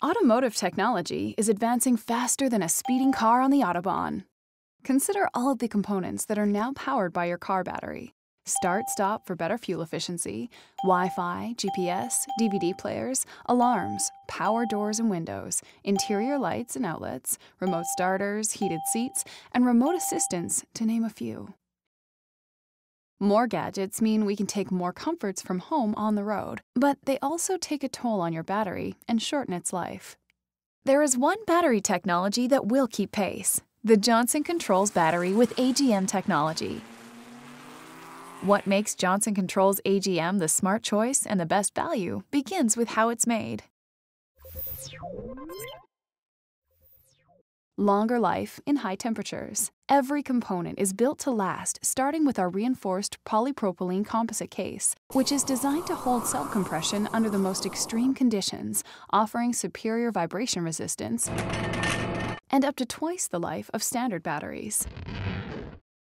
Automotive technology is advancing faster than a speeding car on the Autobahn. Consider all of the components that are now powered by your car battery. Start stop for better fuel efficiency, Wi Fi, GPS, DVD players, alarms, power doors and windows, interior lights and outlets, remote starters, heated seats, and remote assistance, to name a few. More gadgets mean we can take more comforts from home on the road, but they also take a toll on your battery and shorten its life. There is one battery technology that will keep pace the Johnson Controls battery with AGM technology. What makes Johnson Controls AGM the smart choice and the best value begins with how it's made. Longer life in high temperatures. Every component is built to last, starting with our reinforced polypropylene composite case, which is designed to hold cell compression under the most extreme conditions, offering superior vibration resistance and up to twice the life of standard batteries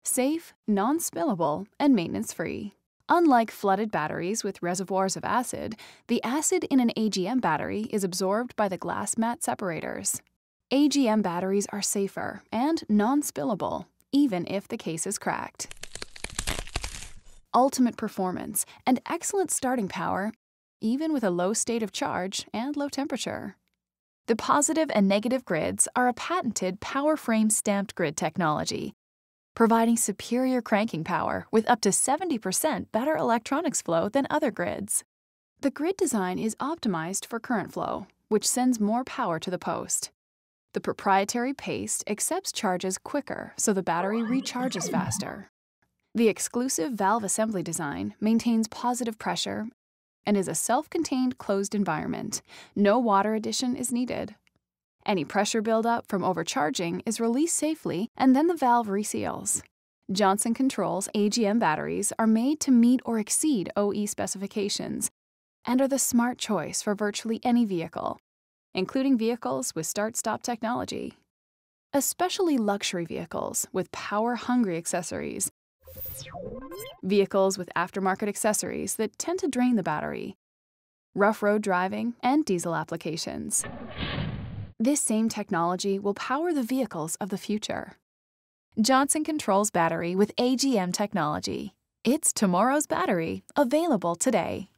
safe, non spillable, and maintenance free. Unlike flooded batteries with reservoirs of acid, the acid in an AGM battery is absorbed by the glass mat separators. AGM batteries are safer and non spillable, even if the case is cracked. Ultimate performance and excellent starting power, even with a low state of charge and low temperature. The positive and negative grids are a patented power frame stamped grid technology providing superior cranking power with up to 70% better electronics flow than other grids. The grid design is optimized for current flow, which sends more power to the post. The proprietary paste accepts charges quicker so the battery recharges faster. The exclusive valve assembly design maintains positive pressure and is a self contained closed environment. No water addition is needed. Any pressure buildup from overcharging is released safely and then the valve reseals. Johnson Controls AGM batteries are made to meet or exceed OE specifications and are the smart choice for virtually any vehicle, including vehicles with start stop technology. Especially luxury vehicles with power hungry accessories, vehicles with aftermarket accessories that tend to drain the battery, rough road driving, and diesel applications. This same technology will power the vehicles of the future. Johnson Controls battery with AGM technology. It's tomorrow's battery, available today.